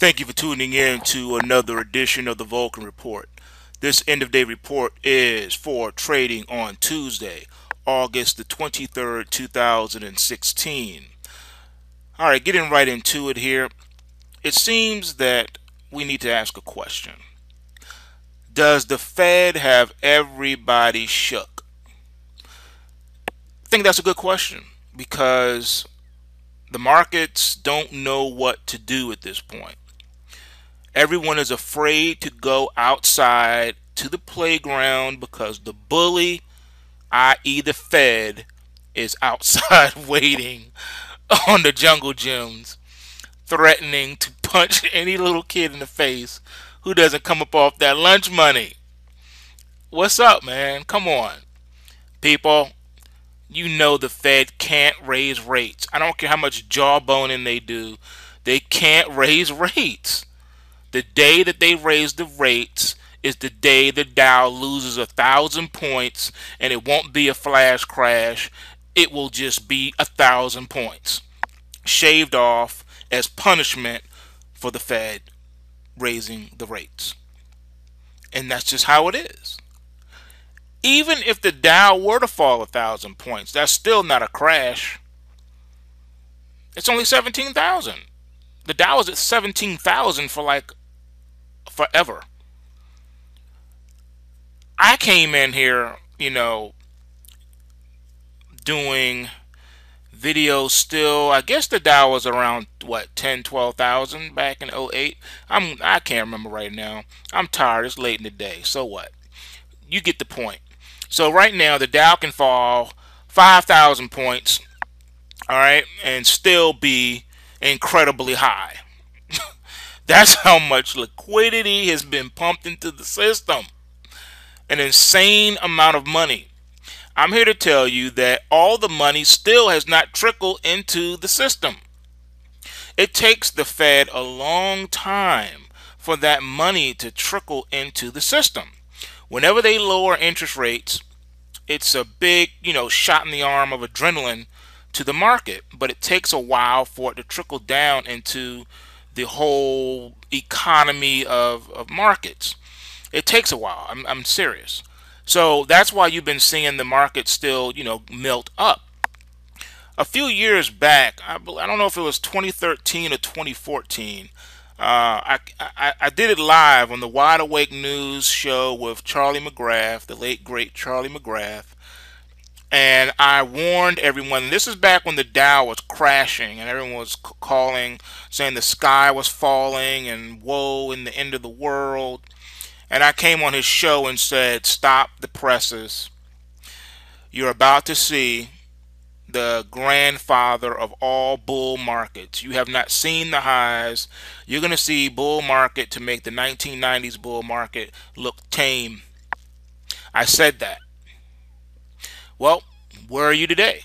Thank you for tuning in to another edition of the Vulcan Report. This end of day report is for trading on Tuesday, August the 23rd, 2016. All right, getting right into it here. It seems that we need to ask a question Does the Fed have everybody shook? I think that's a good question because the markets don't know what to do at this point. Everyone is afraid to go outside to the playground because the bully, i.e., the Fed, is outside waiting on the jungle gyms, threatening to punch any little kid in the face who doesn't come up off that lunch money. What's up, man? Come on. People, you know the Fed can't raise rates. I don't care how much jawboning they do, they can't raise rates. The day that they raise the rates is the day the Dow loses a thousand points, and it won't be a flash crash. It will just be a thousand points shaved off as punishment for the Fed raising the rates. And that's just how it is. Even if the Dow were to fall a thousand points, that's still not a crash. It's only 17,000. The Dow was at 17,000 for like forever. I came in here, you know, doing videos still. I guess the Dow was around what 10, 12,000 back in 08. I'm I can't remember right now. I'm tired. It's late in the day. So what? You get the point. So right now the Dow can fall 5,000 points, all right, and still be incredibly high. That's how much liquidity has been pumped into the system. An insane amount of money. I'm here to tell you that all the money still has not trickled into the system. It takes the Fed a long time for that money to trickle into the system. Whenever they lower interest rates, it's a big, you know, shot in the arm of adrenaline to the market, but it takes a while for it to trickle down into the whole economy of, of markets. It takes a while. I'm, I'm serious. So that's why you've been seeing the market still, you know, melt up. A few years back, I, I don't know if it was 2013 or 2014, uh, I, I, I did it live on the Wide Awake News show with Charlie McGrath, the late great Charlie McGrath, and I warned everyone. This is back when the Dow was crashing and everyone was calling, saying the sky was falling and woe in the end of the world. And I came on his show and said, Stop the presses. You're about to see the grandfather of all bull markets. You have not seen the highs. You're going to see bull market to make the 1990s bull market look tame. I said that. Well, where are you today?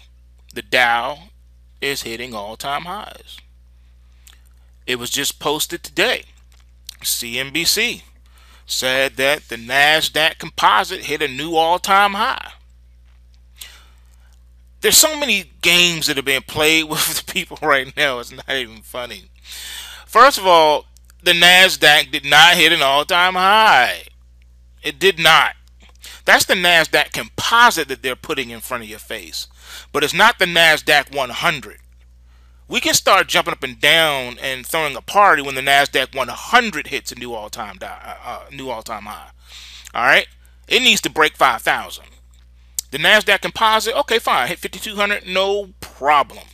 The Dow is hitting all time highs. It was just posted today. CNBC said that the NASDAQ composite hit a new all time high. There's so many games that are being played with people right now, it's not even funny. First of all, the NASDAQ did not hit an all time high. It did not. That's the NASDAQ composite that they're putting in front of your face. But it's not the NASDAQ 100. We can start jumping up and down and throwing a party when the NASDAQ 100 hits a new all-time uh, uh, new all-time high. All right? It needs to break 5,000. The NASDAQ composite, okay, fine. Hit 5,200, no problem.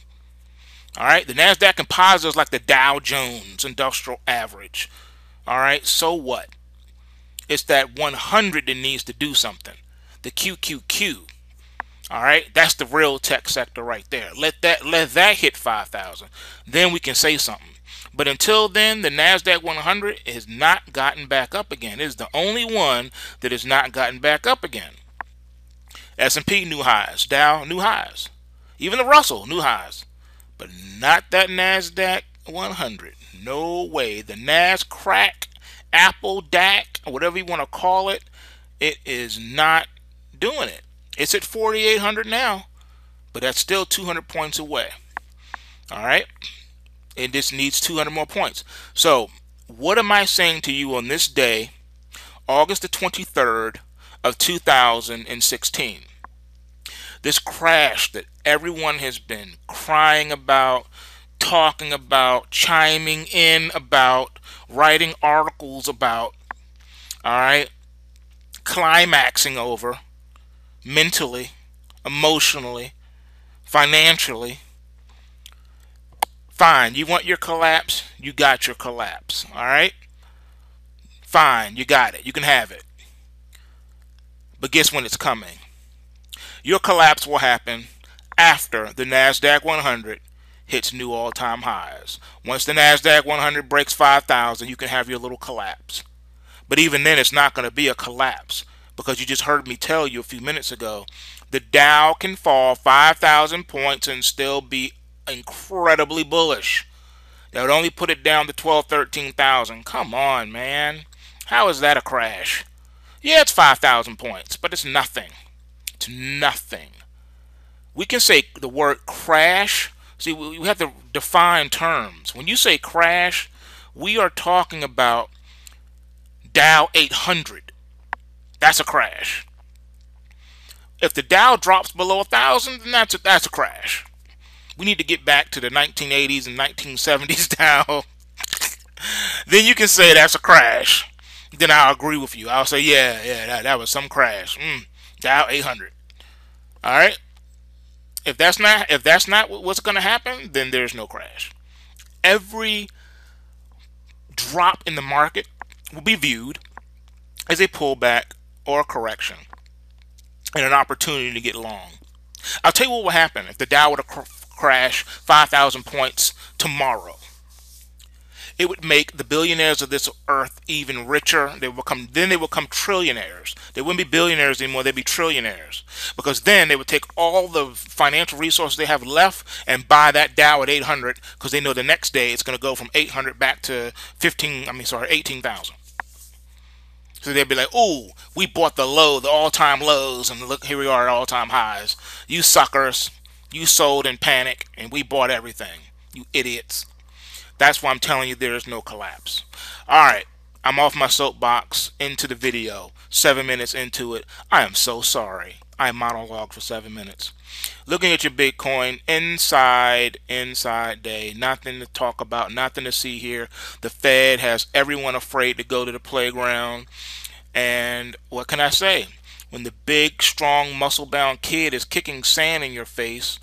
All right? The NASDAQ composite is like the Dow Jones Industrial Average. All right? So what? It's that 100 that needs to do something. The QQQ. All right, that's the real tech sector right there. Let that let that hit 5,000. Then we can say something. But until then, the Nasdaq 100 has not gotten back up again. It is the only one that has not gotten back up again. S&P new highs, Dow new highs, even the Russell new highs, but not that Nasdaq 100. No way. The Nas crack Apple DAC, whatever you want to call it, it is not doing it. It's at 4,800 now, but that's still 200 points away. All right. It just needs 200 more points. So what am I saying to you on this day, August the 23rd of 2016? This crash that everyone has been crying about, talking about, chiming in about, writing articles about, all right, climaxing over mentally, emotionally, financially. Fine, you want your collapse? You got your collapse, all right? Fine, you got it. You can have it. But guess when it's coming? Your collapse will happen after the NASDAQ 100 hits new all-time highs. Once the NASDAQ 100 breaks 5,000, you can have your little collapse. But even then, it's not going to be a collapse because you just heard me tell you a few minutes ago the Dow can fall 5,000 points and still be incredibly bullish. That would only put it down to 12, 13,000. Come on, man. How is that a crash? Yeah, it's 5,000 points, but it's nothing. It's nothing. We can say the word crash. See, we have to define terms. When you say crash, we are talking about Dow 800. That's a crash. If the Dow drops below a 1,000, then that's a, that's a crash. We need to get back to the 1980s and 1970s Dow. then you can say that's a crash. Then I'll agree with you. I'll say, yeah, yeah, that, that was some crash. Mm, Dow 800. All right. If that's not if that's not what's going to happen, then there's no crash. Every drop in the market will be viewed as a pullback or a correction and an opportunity to get long. I'll tell you what will happen if the Dow were to cr crash 5,000 points tomorrow. It would make the billionaires of this earth even richer. They will become then they will become trillionaires. They wouldn't be billionaires anymore, they'd be trillionaires. Because then they would take all the financial resources they have left and buy that Dow at 800 because they know the next day it's going to go from 800 back to 15, I mean sorry, 18,000. So they'd be like, "Oh, we bought the low, the all-time lows, and look, here we are at all-time highs. You suckers, you sold in panic, and we bought everything. You idiots." That's why I'm telling you there is no collapse. All right, I'm off my soapbox into the video. Seven minutes into it. I am so sorry. I monologued for seven minutes. Looking at your Bitcoin inside, inside day. Nothing to talk about, nothing to see here. The Fed has everyone afraid to go to the playground. And what can I say? When the big, strong, muscle bound kid is kicking sand in your face,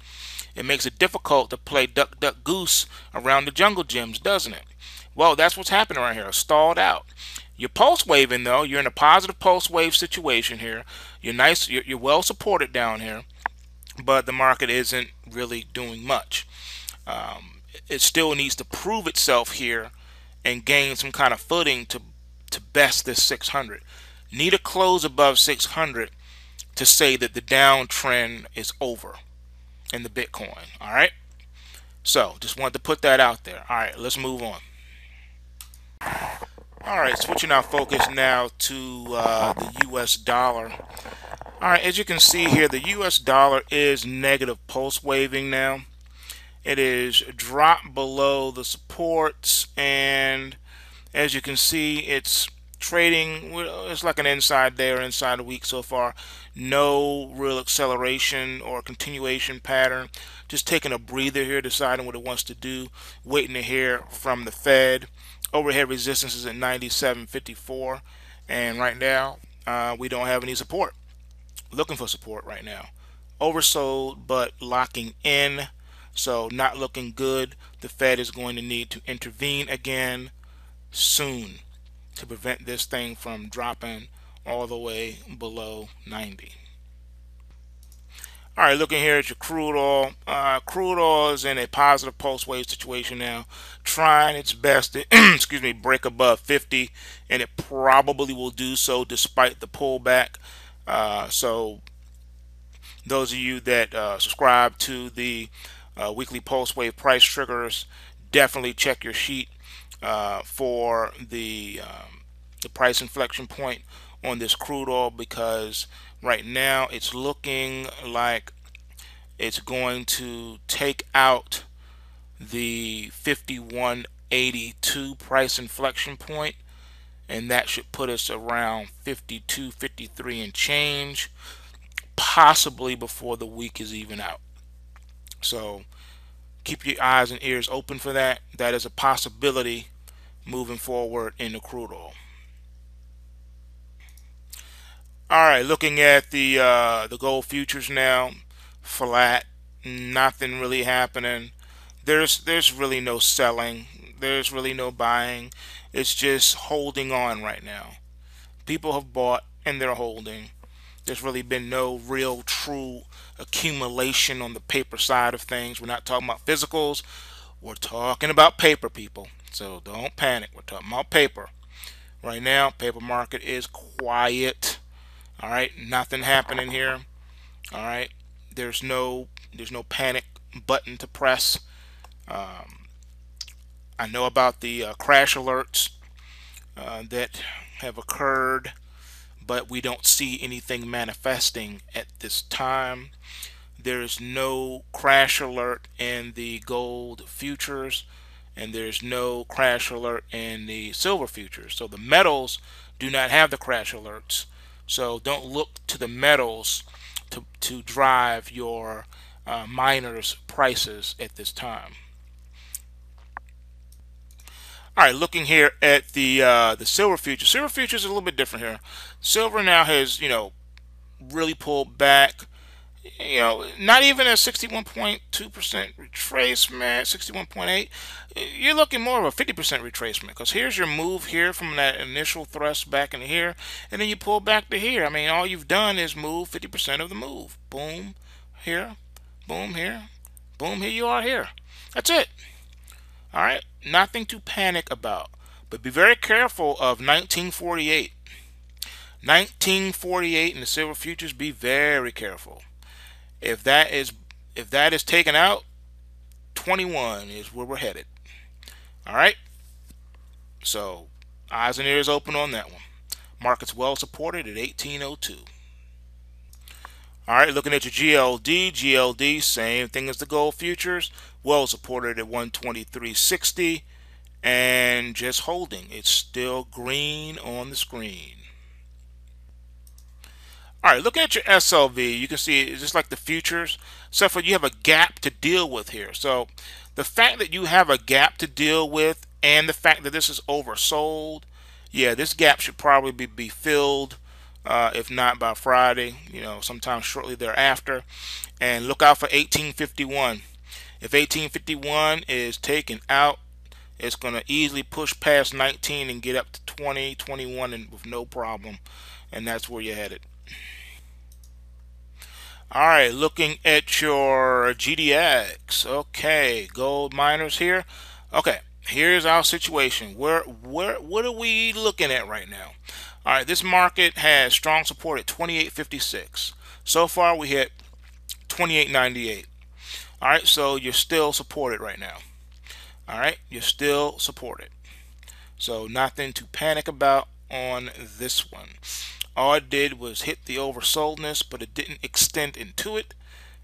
it makes it difficult to play duck, duck, goose around the jungle gyms, doesn't it? Well, that's what's happening right here. Stalled out. You're pulse waving though. You're in a positive pulse wave situation here. You're nice. You're, you're well supported down here but the market isn't really doing much. Um, it still needs to prove itself here and gain some kind of footing to to best this 600. Need a close above 600 to say that the downtrend is over in the Bitcoin. All right. So just wanted to put that out there. All right, let's move on. All right, switching our focus now to uh, the U.S. dollar. All right, as you can see here, the US dollar is negative pulse waving now. It is dropped below the supports and as you can see, it's trading, it's like an inside day or inside a week so far. No real acceleration or continuation pattern. Just taking a breather here, deciding what it wants to do, waiting to hear from the Fed. Overhead resistance is at 97.54 and right now uh, we don't have any support looking for support right now. Oversold, but locking in. So not looking good. The Fed is going to need to intervene again soon to prevent this thing from dropping all the way below 90. All right, looking here at your crude oil. Uh, crude oil is in a positive pulse wave situation now, trying its best to, excuse me, break above 50, and it probably will do so despite the pullback. Uh, so those of you that uh, subscribe to the uh, weekly pulse wave price triggers, definitely check your sheet uh, for the um, the price inflection point on this crude oil because right now it's looking like it's going to take out the 5182 price inflection point and that should put us around 52 53 and change possibly before the week is even out. So keep your eyes and ears open for that. That is a possibility moving forward in the crude oil. All right looking at the uh, the gold futures now flat nothing really happening. There's there's really no selling. There's really no buying. It's just holding on right now. People have bought and they're holding. There's really been no real true accumulation on the paper side of things. We're not talking about physicals. We're talking about paper people so don't panic. We're talking about paper. Right now paper market is quiet. All right? Nothing happening here. All right? There's no there's no panic button to press. Um, I know about the uh, crash alerts uh, that have occurred but we don't see anything manifesting at this time. There's no crash alert in the gold futures and there's no crash alert in the silver futures so the metals do not have the crash alerts so don't look to the metals to, to drive your uh, miners prices at this time. All right, looking here at the uh, the silver futures. Silver futures is a little bit different here. Silver now has you know really pulled back you know, not even a 61.2% retracement, 61.8. You're looking more of a 50% retracement because here's your move here from that initial thrust back into here, and then you pull back to here. I mean, all you've done is move 50% of the move. Boom, here, boom, here, boom, here you are here. That's it. All right, nothing to panic about, but be very careful of 1948. 1948 in the silver futures, be very careful. If that is if that is taken out, 21 is where we're headed. All right. So eyes and ears open on that one. Market's well supported at 1802. All right, looking at your GLD, GLD, same thing as the gold futures, well supported at 123.60 and just holding. It's still green on the screen. All right, looking at your SLV, you can see it's just like the futures, except for you have a gap to deal with here. So the fact that you have a gap to deal with and the fact that this is oversold, yeah, this gap should probably be, be filled, uh, if not by Friday, you know, sometime shortly thereafter. And look out for 1851. If 1851 is taken out, it's going to easily push past 19 and get up to 20, 21 and with no problem. And that's where you're headed. All right, looking at your GDX. Okay, gold miners here. Okay, here's our situation. Where, where, what are we looking at right now? All right, this market has strong support at 28.56. So far, we hit 28.98. All right, so you're still supported right now. All right, you're still supported. So nothing to panic about on this one. All it did was hit the oversoldness, but it didn't extend into it.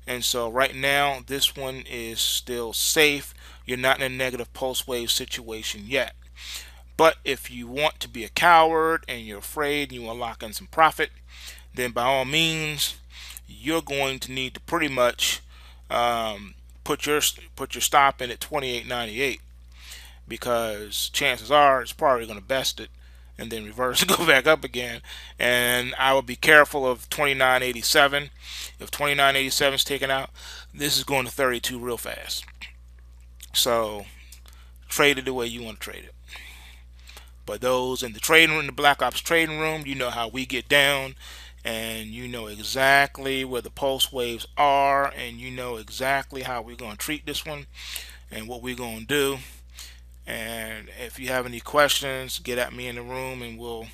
And so right now, this one is still safe. You're not in a negative pulse wave situation yet. But if you want to be a coward and you're afraid and you want to lock in some profit, then by all means, you're going to need to pretty much um, put your put your stop in at 28.98 because chances are it's probably going to best it and then reverse go back up again. And I would be careful of 2987. If 2987 is taken out, this is going to 32 real fast. So trade it the way you want to trade it. But those in the trading room, the Black Ops trading room, you know how we get down and you know exactly where the pulse waves are and you know exactly how we're going to treat this one and what we're going to do and if you have any questions, get at me in the room, and we'll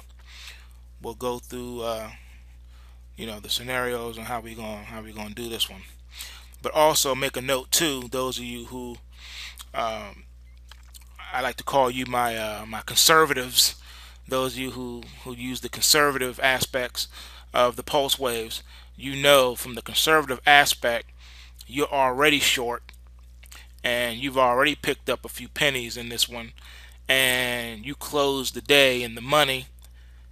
we'll go through uh, you know the scenarios and how we going how we going to do this one. But also make a note too, those of you who um, I like to call you my uh, my conservatives, those of you who who use the conservative aspects of the pulse waves, you know from the conservative aspect you're already short and you've already picked up a few pennies in this one and you close the day in the money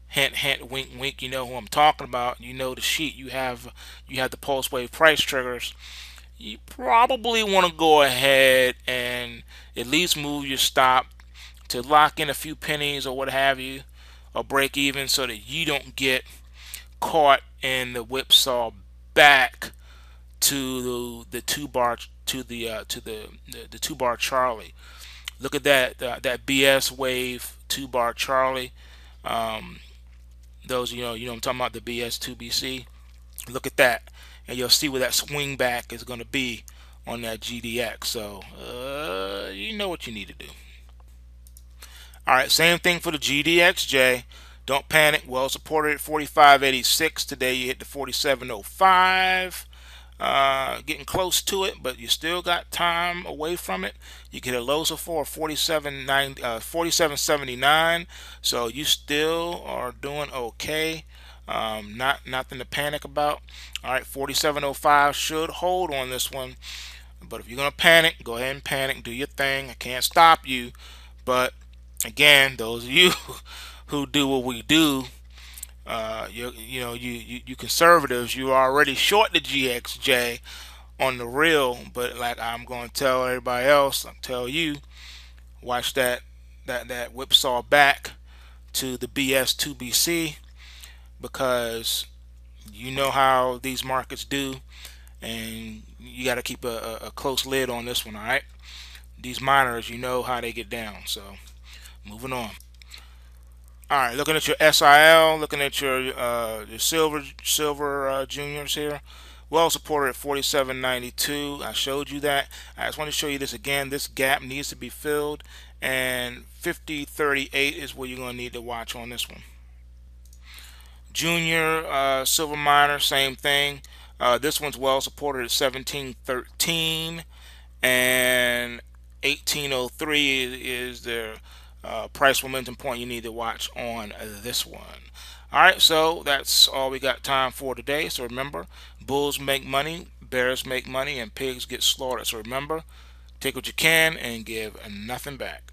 hint hint wink wink you know who I'm talking about you know the sheet you have you have the pulse wave price triggers you probably want to go ahead and at least move your stop to lock in a few pennies or what have you or break even so that you don't get caught in the whipsaw back to the, the two bar to the uh, to the, the, the two bar Charlie. Look at that uh, that BS wave two bar Charlie. Um, those you know you know I'm talking about the BS 2BC. Look at that, and you'll see where that swing back is going to be on that GDX. So uh, you know what you need to do. All right, same thing for the GDXJ. Don't panic. Well supported at 45.86. Today you hit the 47.05. Uh, getting close to it, but you still got time away from it. You get a low support 47 uh, 47.79, so you still are doing okay. Um, not nothing to panic about. All right, 47.05 should hold on this one, but if you're gonna panic, go ahead and panic. Do your thing. I can't stop you, but again, those of you who do what we do, uh, you you know you, you you conservatives, you already short the GDXJ on the real, but like I'm going to tell everybody else, I'll tell you, watch that that that whipsaw back to the BS2BC because you know how these markets do, and you got to keep a, a, close lid on this one. All right, these miners, you know how they get down. So moving on. All right, looking at your SIL, looking at your uh, your silver silver uh, juniors here. Well supported at 47.92. I showed you that. I just want to show you this again. This gap needs to be filled, and 50.38 is what you're going to need to watch on this one. Junior uh, silver miner, same thing. Uh, this one's well supported at 17.13, and 1803 is their uh, price momentum point you need to watch on this one. All right, so that's all we got time for today. So remember, bulls make money, bears make money, and pigs get slaughtered. So remember, take what you can and give nothing back.